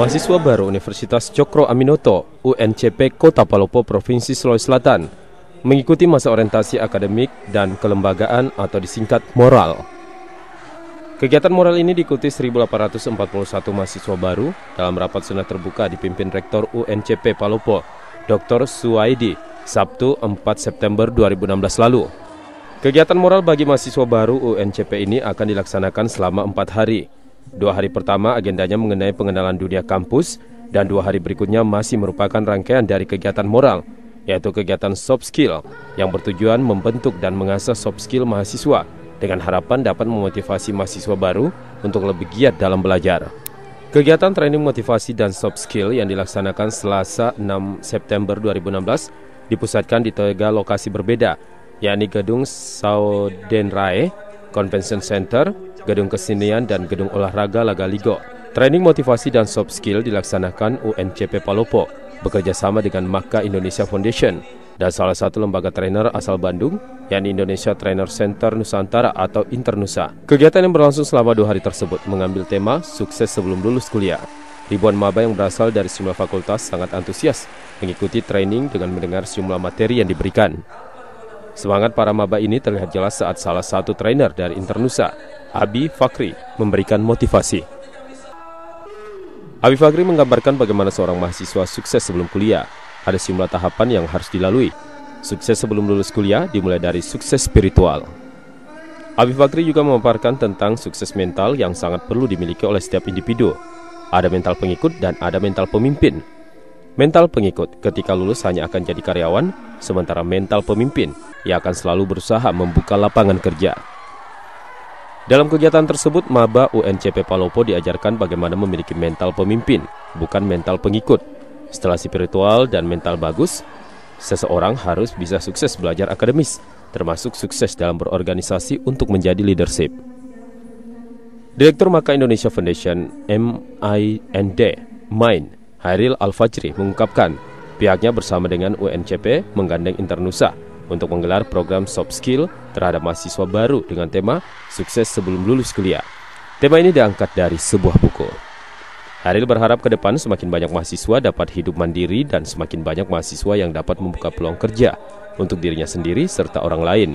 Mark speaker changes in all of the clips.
Speaker 1: Mahasiswa baru Universitas Cokro Aminoto, UNCP Kota Palopo, Provinsi Sulawesi Selatan, mengikuti masa orientasi akademik dan kelembagaan atau disingkat moral. Kegiatan moral ini diikuti 1.841 mahasiswa baru dalam rapat sunnah terbuka dipimpin Rektor UNCP Palopo, Dr. Suwaidi, Sabtu 4 September 2016 lalu. Kegiatan moral bagi mahasiswa baru UNCP ini akan dilaksanakan selama empat hari, Dua hari pertama agendanya mengenai pengenalan dunia kampus dan dua hari berikutnya masih merupakan rangkaian dari kegiatan moral, yaitu kegiatan soft skill yang bertujuan membentuk dan mengasah soft skill mahasiswa dengan harapan dapat memotivasi mahasiswa baru untuk lebih giat dalam belajar. Kegiatan training motivasi dan soft skill yang dilaksanakan Selasa 6 September 2016 dipusatkan di tiga lokasi berbeda, yakni Gedung Saudenrae, Convention Center, Gedung Kesenian dan Gedung Olahraga Lagaligo. Training motivasi dan soft skill dilaksanakan UNCP Palopo bekerja sama dengan Maka Indonesia Foundation dan salah satu lembaga trainer asal Bandung, yakni Indonesia Trainer Center Nusantara atau Internusa. Kegiatan yang berlangsung selama dua hari tersebut mengambil tema sukses sebelum lulus kuliah. Ribuan maba yang berasal dari sejumlah fakultas sangat antusias mengikuti training dengan mendengar sejumlah materi yang diberikan. Semangat para maba ini terlihat jelas saat salah satu trainer dari Internusa, Abi Fakri, memberikan motivasi. Abi Fakri menggambarkan bagaimana seorang mahasiswa sukses sebelum kuliah. Ada sejumlah tahapan yang harus dilalui. Sukses sebelum lulus kuliah dimulai dari sukses spiritual. Abi Fakri juga memaparkan tentang sukses mental yang sangat perlu dimiliki oleh setiap individu. Ada mental pengikut dan ada mental pemimpin. Mental pengikut ketika lulus hanya akan jadi karyawan, sementara mental pemimpin ia akan selalu berusaha membuka lapangan kerja. Dalam kegiatan tersebut, maba UNCP Palopo diajarkan bagaimana memiliki mental pemimpin, bukan mental pengikut. Setelah spiritual dan mental bagus, seseorang harus bisa sukses belajar akademis, termasuk sukses dalam berorganisasi untuk menjadi leadership. Direktur Maka Indonesia Foundation MIND, MIND, Hairil Al-Fajri mengungkapkan, pihaknya bersama dengan UNCP menggandeng Internusa untuk menggelar program soft skill terhadap mahasiswa baru dengan tema Sukses Sebelum Lulus Kuliah. Tema ini diangkat dari sebuah buku. Haril berharap ke depan semakin banyak mahasiswa dapat hidup mandiri dan semakin banyak mahasiswa yang dapat membuka peluang kerja untuk dirinya sendiri serta orang lain.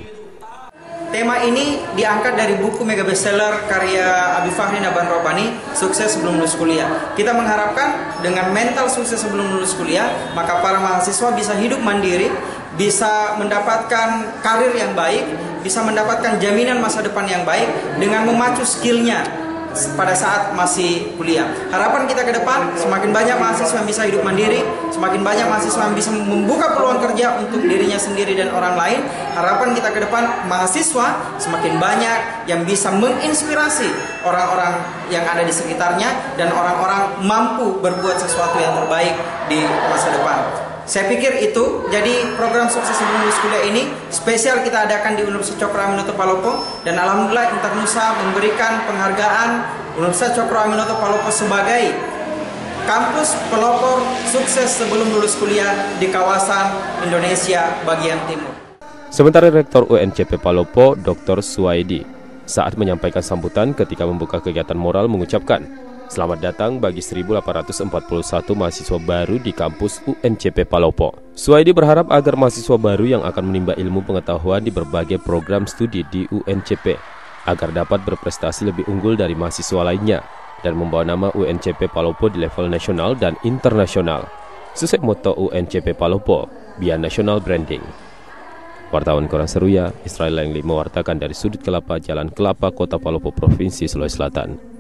Speaker 2: Tema ini diangkat dari buku mega bestseller karya Abi Fahri Naban Robani, Sukses Sebelum Lulus Kuliah. Kita mengharapkan dengan mental sukses sebelum lulus kuliah, maka para mahasiswa bisa hidup mandiri, bisa mendapatkan karir yang baik, bisa mendapatkan jaminan masa depan yang baik dengan memacu skillnya pada saat masih kuliah. Harapan kita ke depan semakin banyak mahasiswa yang bisa hidup mandiri, semakin banyak mahasiswa yang bisa membuka peluang kerja untuk dirinya sendiri dan orang lain. Harapan kita ke depan mahasiswa semakin banyak yang bisa menginspirasi orang-orang yang ada di sekitarnya dan orang-orang mampu berbuat sesuatu yang terbaik di masa depan. Saya pikir itu jadi program sukses lulus kuliah ini spesial kita adakan di Universitas Cokro Aminoto Palopo dan alhamdulillah Internusa memberikan penghargaan Universitas Cokro Aminoto Palopo sebagai kampus pelopor sukses sebelum lulus kuliah di kawasan Indonesia bagian timur.
Speaker 1: Sementara Rektor UNCP Palopo, Dr. Suwaidi, saat menyampaikan sambutan ketika membuka kegiatan moral mengucapkan, Selamat datang bagi 1841 mahasiswa baru di kampus UNCP Palopo. Suwaidi berharap agar mahasiswa baru yang akan menimba ilmu pengetahuan di berbagai program studi di UNCP agar dapat berprestasi lebih unggul dari mahasiswa lainnya dan membawa nama UNCP Palopo di level nasional dan internasional. Sesuai moto UNCP Palopo, Biar National Branding. Wartawan Koran Seruya, Israel Langli mewartakan dari sudut kelapa Jalan Kelapa, Kota Palopo, Provinsi Sulawesi Selatan.